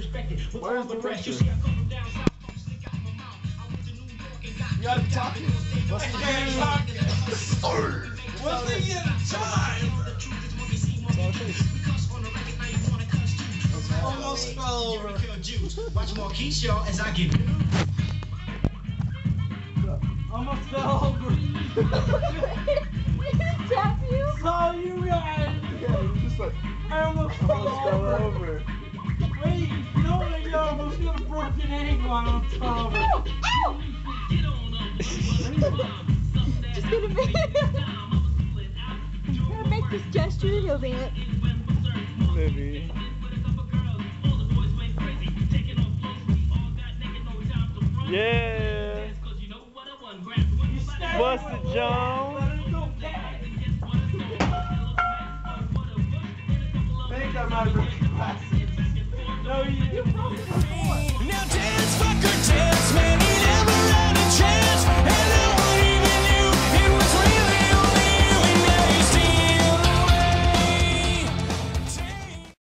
Where's the picture? You gotta talk. What's the What's the time? Almost fell over. Watch Marquise, y'all, as I get Almost fell over. Tap you? Saw you guys. Yeah, you just like I almost fell over. A broken ankle. I almost fell over. Ow! Just gonna make, gonna make this gesture and he'll dance. Maybe. Yeah. You stabbed Jones. But it's okay. I think I might have been classic.